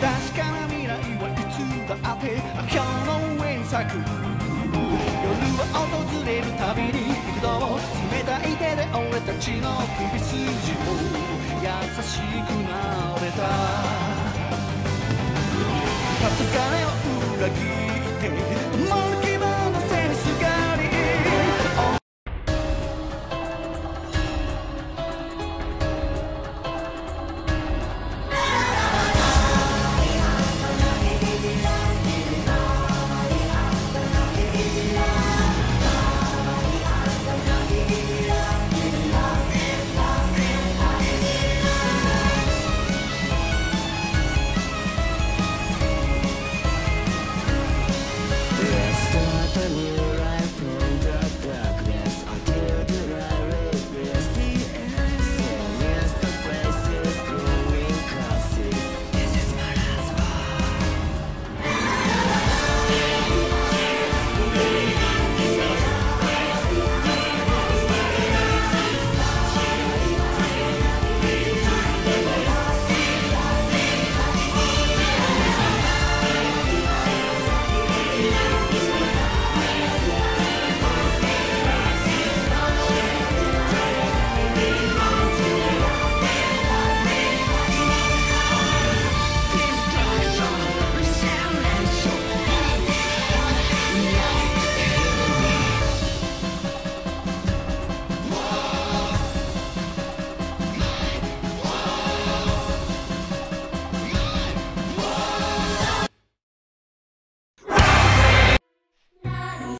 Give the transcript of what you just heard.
確かな未来はいつだって今日の上に咲く夜は訪れるたびに幾度冷たい手で俺たちの首筋を優しくなれた「初金を裏切る」